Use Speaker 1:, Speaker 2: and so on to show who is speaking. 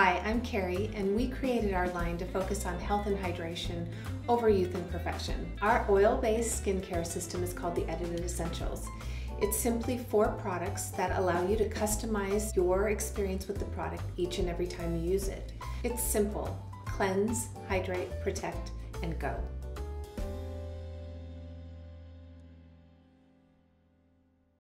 Speaker 1: Hi, I'm Kari, and we created our line to focus on health and hydration over youth and perfection. Our oil based skincare system is called the Edited Essentials. It's simply four products that allow you to customize your experience with the product each and every time you use it. It's simple cleanse, hydrate, protect, and go.